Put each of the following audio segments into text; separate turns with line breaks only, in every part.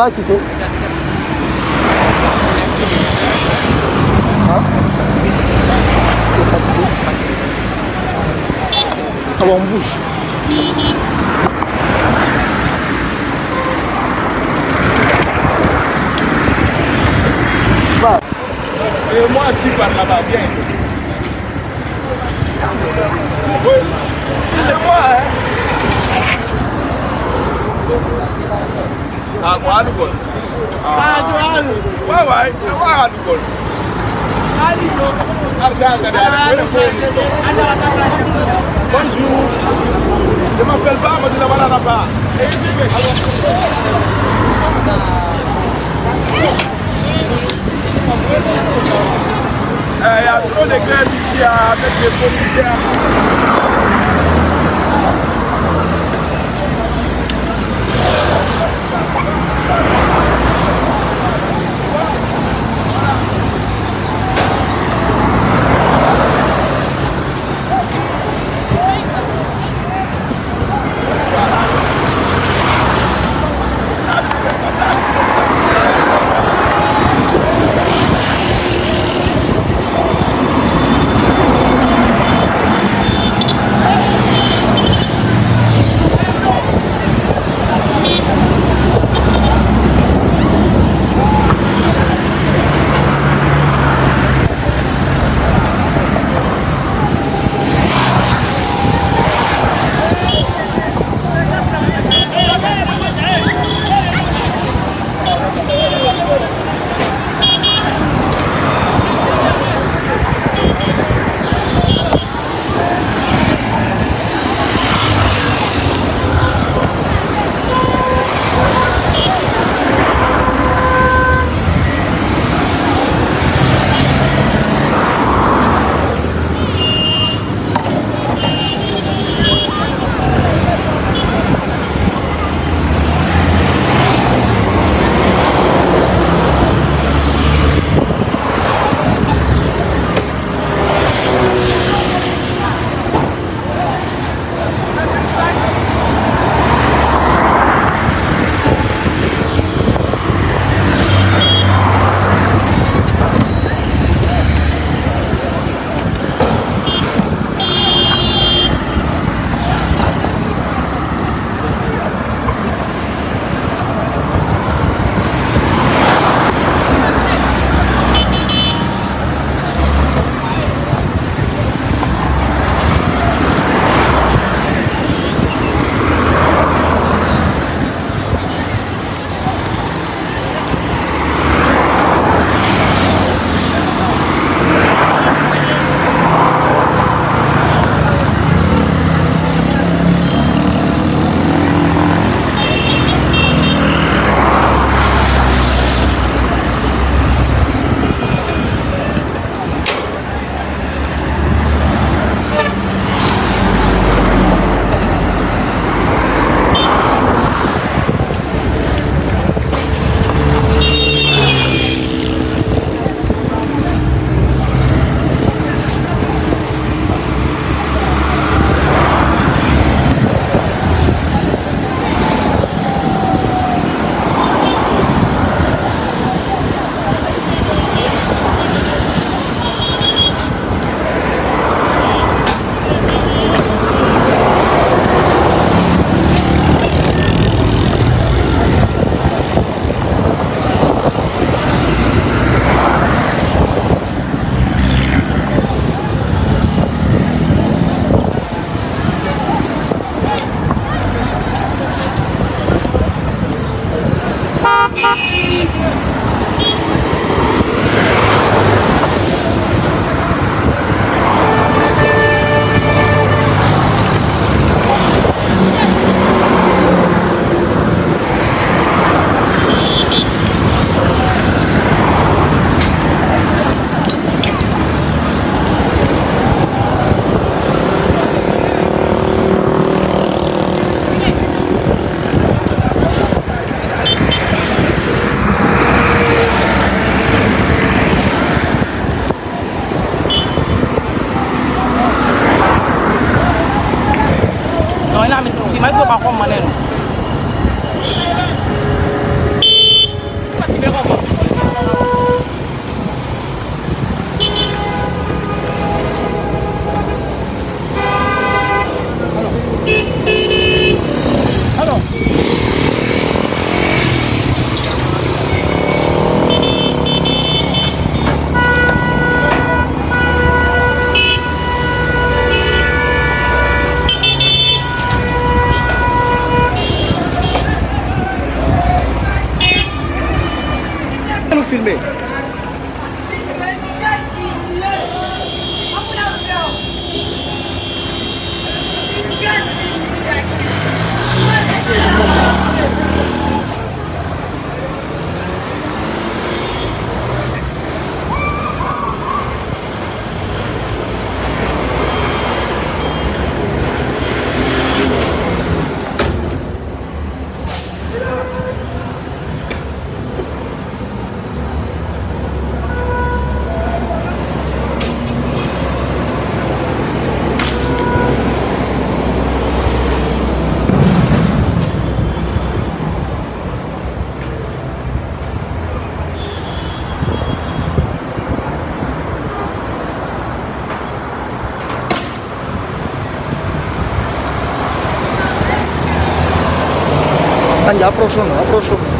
On va quitter. Hein Ah bon, on bouge. Va.
Et moi aussi, par là-bas, viens ici. Oui, c'est moi, hein. àlùbọ̀. aṣọ àlù. wáyé wáyé ẹ wá àlùbọ̀. àlùbọ̀. àbùsọ̀ àgàdà àlùbọ̀ bonjour je m'appelle Ba Madina Banana Ba et je vais Il y a trop de grèves ici avec les policiers.
Punjab profesor, no profesor.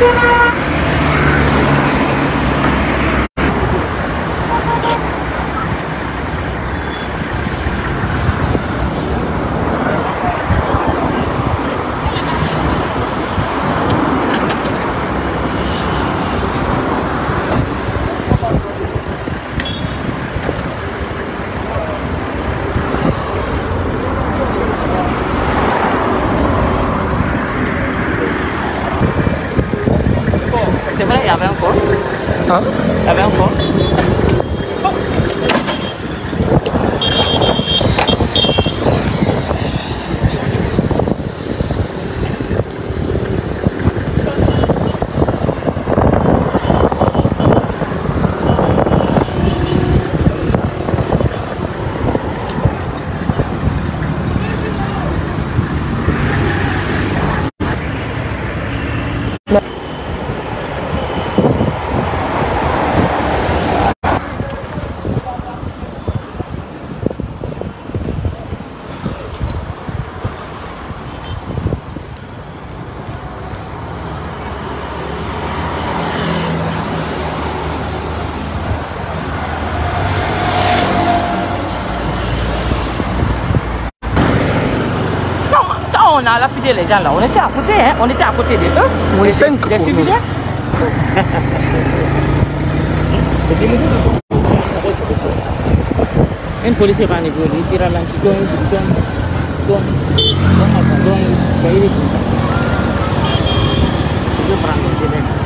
Bonjour.
C'est Hã? É mesmo bom. A lapidé les gens là, on était à côté, hein, on était à côté de eux.
Moins
Des-
cinq
civiliens. Un policier va niveau, il tire à l'anti, donc, donc, donc, donc, attends, donc, bah, il est tout. Je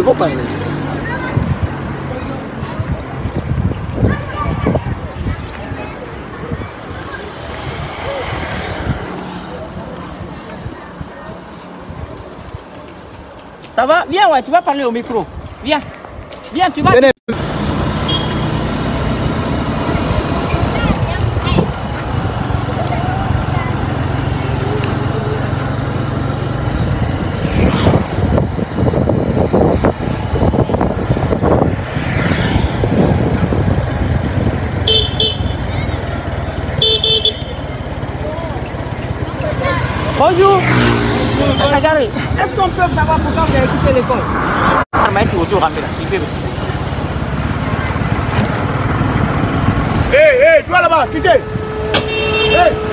Ils vont parler.
Ça va? Viens, ouais, tu vas parler au micro. Viens. Viens, tu vas.
Venez.
Qu'on peut savoir pourquoi vous avez quitté l'école Ah. Tu peux.
Hé, hé, toi là-bas, quittez Hé